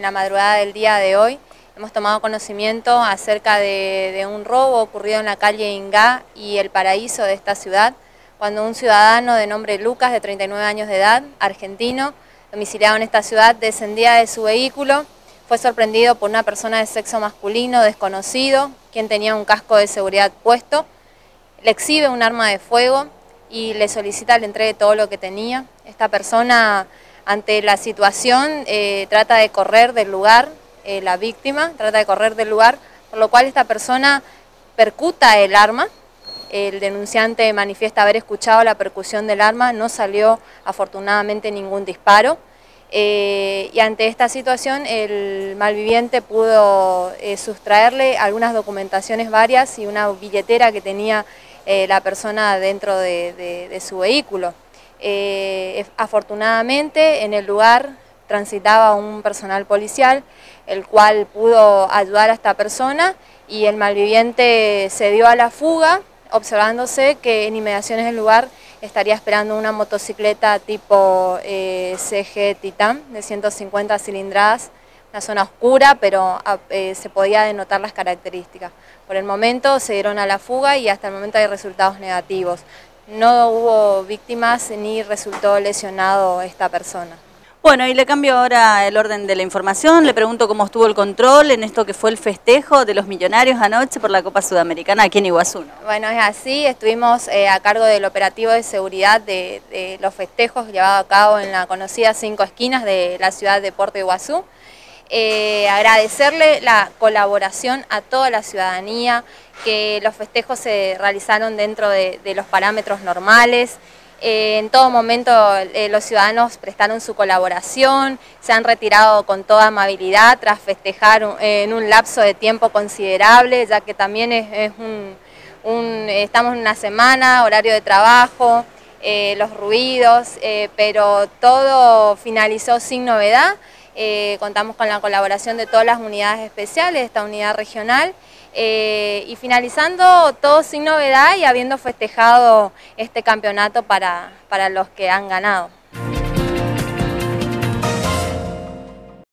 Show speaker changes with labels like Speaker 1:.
Speaker 1: en la madrugada del día de hoy. Hemos tomado conocimiento acerca de, un robo ocurrido en la calle Ingá y el paraíso de esta ciudad, cuando un ciudadano de nombre Lucas, de 39 años de edad, argentino, domiciliado en esta ciudad, descendía de su vehículo, fue sorprendido por una persona de sexo masculino desconocido, quien tenía un casco de seguridad puesto, le exhibe un arma de fuego y le solicita le entregue todo lo que tenía. Esta persona ante la situación eh, trata de correr del lugar, eh, la víctima trata de correr del lugar, por lo cual esta persona percuta el arma, el denunciante manifiesta haber escuchado la percusión del arma, no salió afortunadamente ningún disparo. Eh, y ante esta situación el malviviente pudo sustraerle algunas documentaciones varias y una billetera que tenía la persona dentro de su vehículo. Eh, afortunadamente en el lugar transitaba un personal policial, el cual pudo ayudar a esta persona y el malviviente se dio a la fuga, observándose que en inmediaciones del lugar estaría esperando una motocicleta tipo eh, CG Titan de 150 cilindradas, una zona oscura, pero ah, eh, se podía denotar las características. Por el momento se dieron a la fuga y hasta el momento hay resultados negativos no hubo víctimas ni resultó lesionado esta persona.
Speaker 2: Bueno, y le cambio ahora el orden de la información, le pregunto cómo estuvo el control en esto que fue el festejo de los millonarios anoche por la Copa Sudamericana aquí en Iguazú.
Speaker 1: Bueno, es así, estuvimos eh, a cargo del operativo de seguridad de, los festejos llevados a cabo en la conocida Cinco Esquinas de la ciudad de Puerto Iguazú. Eh, agradecerle la colaboración a toda la ciudadanía, que los festejos se realizaron dentro de, los parámetros normales, eh, en todo momento eh, los ciudadanos prestaron su colaboración, se han retirado con toda amabilidad tras festejar en un lapso de tiempo considerable, ya que también es, estamos en una semana, horario de trabajo, los ruidos, pero todo finalizó sin novedad. Eh, contamos con la colaboración de todas las unidades especiales, esta unidad regional, eh, y finalizando todo sin novedad y habiendo festejado este campeonato para los que han ganado.